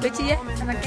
Peki ye, tabak